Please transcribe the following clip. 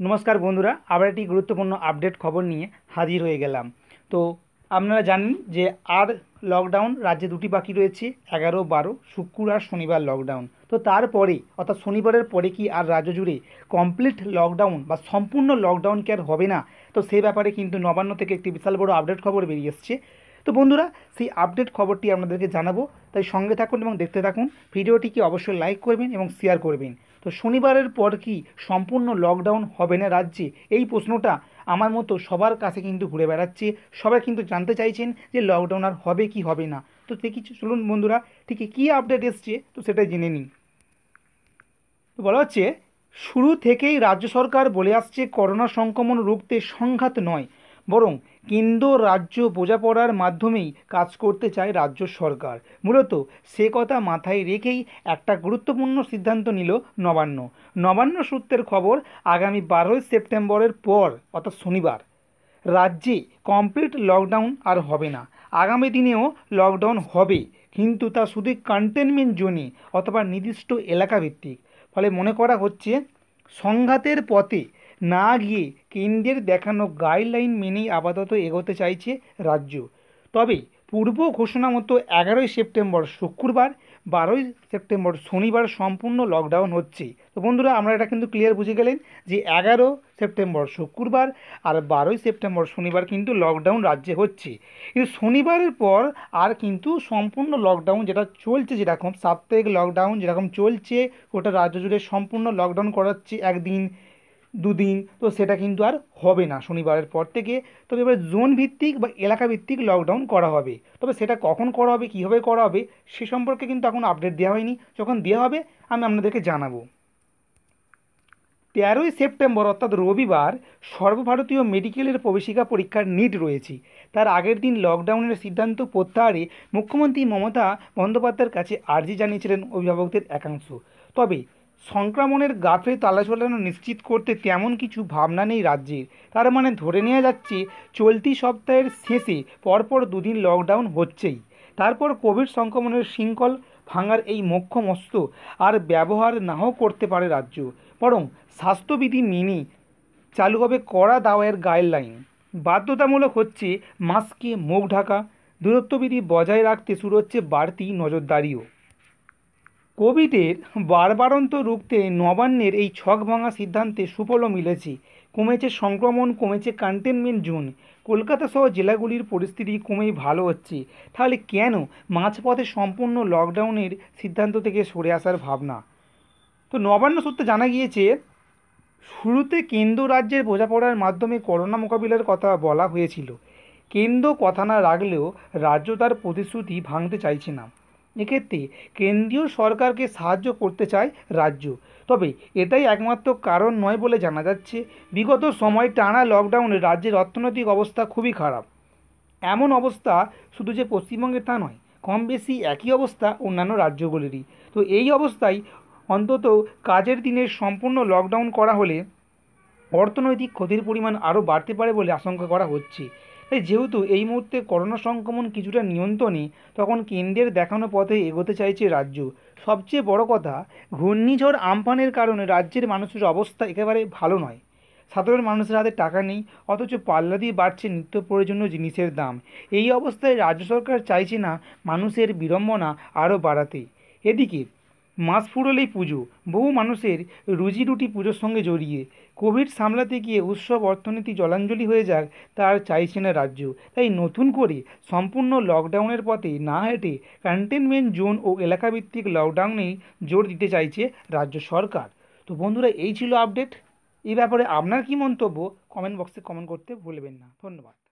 নমস্কার বন্ধুরা, আবার একটি গুরুত্বপূর্ণ আপডেট খবর নিয়ে হাজির হয়ে গেলাম। তো আপনারা জানেন যে আর লকডাউন রাজ্যে দুটি বাকি রয়েছে, এগারো, বারো, শুক্র আর শনিবার লকডাউন তো তারপরে অর্থাৎ শনিবারের পরে কি আর রাজ্য জুড়ে কমপ্লিট লকডাউন বা সম্পূর্ণ লকডাউন কি আর হবে না? তো সেই ব্যাপারে কিন্তু নবান্ন থেকে একটি বিশাল বড় আপডেট খবর বেরিয়ে এসছে। তো বন্ধুরা, সেই আপডেট খবরটি আপনাদেরকে জানাব। তাই সঙ্গে থাকুন এবং দেখতে থাকুন। ভিডিওটিকে অবশ্যই লাইক করবেন এবং শেয়ার করবেন। তো শনিবারের পর কি সম্পূর্ণ লকডাউন হবে না রাজ্যে? এই প্রশ্নটা আমার মতো সবার কাছে কিন্তু ঘুরে বেড়াচ্ছে। সবাই কিন্তু জানতে চাইছেন যে লকডাউন আর হবে কি হবে না। তো দেখি চলুন বন্ধুরা, ঠিক কী আপডেট এসছে তো সেটা জেনে নিন তো বলা হচ্ছে, শুরু থেকেই রাজ্য সরকার বলে আসছে, করোনা সংক্রমণ রুখতে সংঘাত নয়। বরং কেন্দ্র রাজ্য বোঝাপড়ার মাধ্যমেই কাজ করতে চায় রাজ্য সরকার। মূলত সে কথা মাথায় রেখেই একটা গুরুত্বপূর্ণ সিদ্ধান্ত নিল নবান্ন। নবান্ন সূত্রের খবর, আগামী বারোই সেপ্টেম্বরের পর, অর্থাৎ শনিবার, রাজ্যে কমপ্লিট লকডাউন আর হবে না। আগামী দিনেও লকডাউন হবে, কিন্তু তা শুধু কন্টেনমেন্ট জোনে অথবা নির্দিষ্ট এলাকাভিত্তিক। ফলে মনে করা হচ্ছে, সংঘাতের পথে না গিয়ে কেন্দ্রের দেখানো গাইডলাইন মেনেই আপাতত এগোতে চাইছে রাজ্য। তবে পূর্ব ঘোষণা মতো এগারোই সেপ্টেম্বর শুক্রবার, বারোই সেপ্টেম্বর শনিবার সম্পূর্ণ লকডাউন হচ্ছে। তো বন্ধুরা, আমরা এটা কিন্তু ক্লিয়ার বুঝে গেলেন যে এগারো সেপ্টেম্বর শুক্রবার আর বারোই সেপ্টেম্বর শনিবার কিন্তু লকডাউন রাজ্যে হচ্ছে। কিন্তু শনিবারের পর আর কিন্তু সম্পূর্ণ লকডাউন যেটা চলছে যেরকম সাপ্তাহিক লকডাউন যেরকম চলছে ওটা রাজ্য জুড়ে সম্পূর্ণ লকডাউন করাচ্ছে একদিন। দুদিন, তো সেটা কিন্তু আর হবে না শনিবারের পর থেকে। তবে এবার জোন ভিত্তিক বা এলাকা ভিত্তিক লকডাউন করা হবে। তবে সেটা কখন করা হবে, কীভাবে করা হবে, সে সম্পর্কে কিন্তু এখন আপডেট দেওয়া হয়নি। যখন দেওয়া হবে, আমি আপনাদেরকে জানাব। তেরোই সেপ্টেম্বর, অর্থাৎ রবিবার, সর্বভারতীয় মেডিকেলের প্রবেশিকা পরীক্ষার নিট রয়েছে। তার আগের দিন লকডাউনের সিদ্ধান্ত প্রত্যাহারে মুখ্যমন্ত্রী মমতা বন্দ্যোপাধ্যায়ের কাছে আর্জি জানিয়েছিলেন অভিভাবকদের একাংশ। তবে সংক্রমণের গাফে তালা ঝোলানো নিশ্চিত করতে তেমন কিছু ভাবনা নেই রাজ্যের। তার মানে ধরে নেওয়া যাচ্ছে, চলতি সপ্তাহের শেষে পরপর দুদিন লকডাউন হচ্ছেই। তারপর কোভিড সংক্রমণের শৃঙ্খল ভাঙার এই মোক্ষম অস্ত্র আর ব্যবহার নাও করতে পারে রাজ্য। বরং স্বাস্থ্যবিধি মেনে চালু হবে কড়া দাওয়ায়ের গাইডলাইন বাধ্যতামূলক হচ্ছে মাস্কে, মুখ ঢাকা। দূরত্ববিধি বজায় রাখতে শুরু হচ্ছে বাড়তি নজরদারিও। কোভিডের বারবারন্ত রুখতে নবান্নের এই ছক ভাঙা সিদ্ধান্তে সুফলও মিলেছে। কমেছে সংক্রমণ, কমেছে কন্টেনমেন্ট জোন কলকাতা সহ জেলাগুলির পরিস্থিতি কমেই ভালো হচ্ছে। তাহলে কেন মাঝপথে সম্পূর্ণ লকডাউনের সিদ্ধান্ত থেকে সরে আসার ভাবনা? তো নবান্ন সূত্রে জানা গিয়েছে, শুরুতে কেন্দ্র রাজ্যের বোঝাপড়ার মাধ্যমে করোনা মোকাবিলার কথা বলা হয়েছিল। কেন্দ্র কথা না রাখলেও রাজ্য তার প্রতিশ্রুতি ভাঙতে চাইছে না। এক্ষেত্রে কেন্দ্রীয় সরকারকে সাহায্য করতে চায় রাজ্য। তবে এটাই একমাত্র কারণ নয় বলে জানা যাচ্ছে। বিগত সময় টানা লকডাউনে রাজ্যের অর্থনৈতিক অবস্থা খুবই খারাপ। এমন অবস্থা শুধু যে পশ্চিমবঙ্গে তা নয়, কম বেশি একই অবস্থা অন্যান্য রাজ্যগুলিরই। তো এই অবস্থায় অন্তত কাজের দিনে সম্পূর্ণ লকডাউন করা হলে অর্থনৈতিক ক্ষতির পরিমাণ আরও বাড়তে পারে বলে আশঙ্কা করা হচ্ছে। তাই যেহেতু এই মুহূর্তে করোনা সংক্রমণ কিছুটা নিয়ন্ত্রণে তখন কেন্দ্রের দেখানো পথে এগোতে চাইছে রাজ্য? সবচেয়ে বড় কথা, ঘূর্ণিঝড় আমফানের কারণে রাজ্যের মানুষের অবস্থা একেবারে ভালো নয়। সাধারণ মানুষের হাতে টাকা নেই, অথচ পাল্লা দিয়ে বাড়ছে নিত্য প্রয়োজনীয় জিনিসের দাম। এই অবস্থায় রাজ্য সরকার চাইছে না মানুষের বিড়ম্বনা আরও বাড়াতে। এদিকে মাস ফুরলেই পুজো। বহু মানুষের রুজি রুটি পুজোর সঙ্গে জড়িয়ে। কোভিড সামলাতে গিয়ে উৎসব অর্থনীতি জলাঞ্জলি হয়ে যাক, তার চাইছে না রাজ্য। তাই নতুন করে সম্পূর্ণ লকডাউনের পথে না হেঁটে কন্টেনমেন্ট জোন ও এলাকাভিত্তিক লকডাউনেই জোর দিতে চাইছে রাজ্য সরকার। তো বন্ধুরা, এই ছিল আপডেট। এই ব্যাপারে আপনার কী মন্তব্য? কমেন্ট বক্সে কমেন্ট করতে ভুলবেন না। ধন্যবাদ।